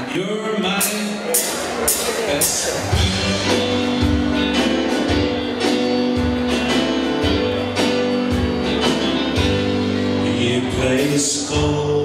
and you're my best friend. You play school.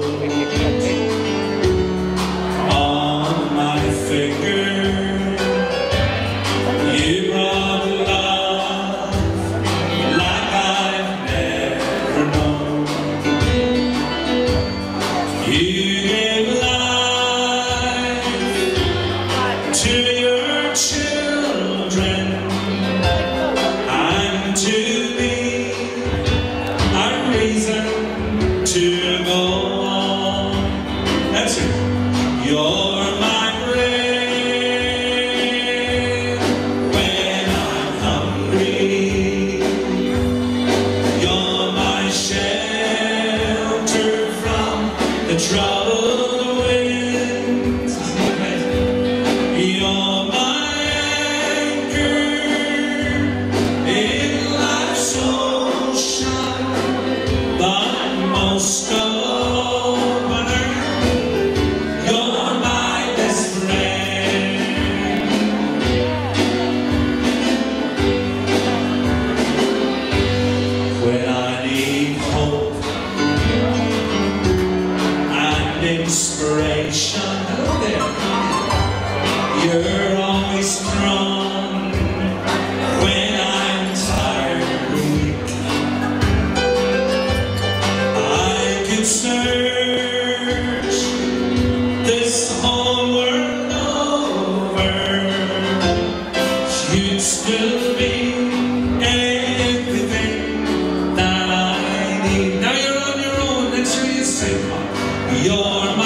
It's all over, still everything that I need. Now you're on your own, You're my.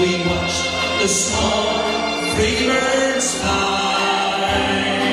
we watch the small free birds fly.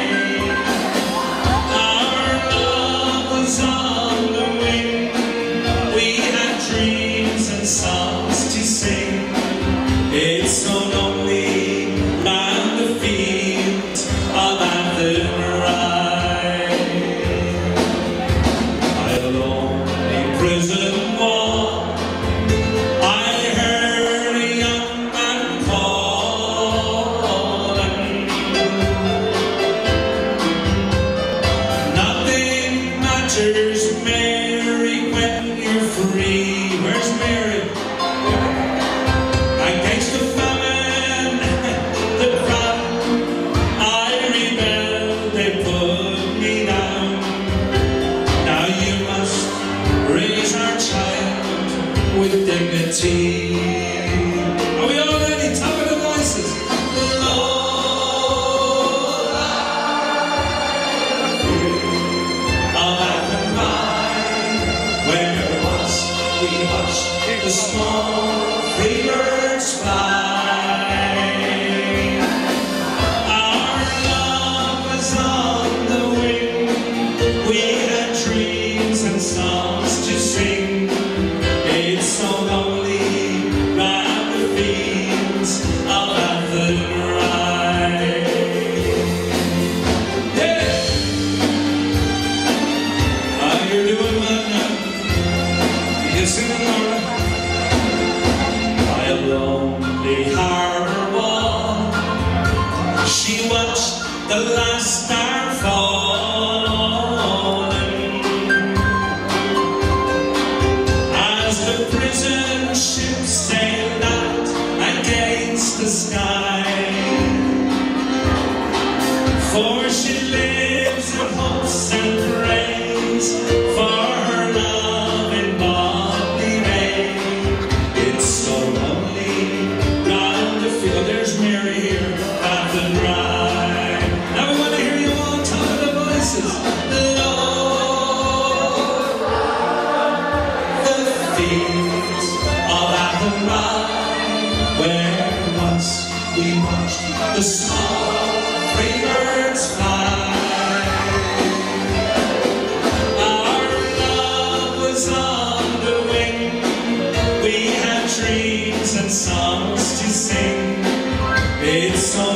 the small free birds fly. For she lives in hopes and praise for her love in Botany Bay. It's so lonely round the field. There's Mary here at the drive. Now we want to hear you all top of the voices. Lord, the fields of Athenry, where once we watched the small dreams and songs to sing. It's so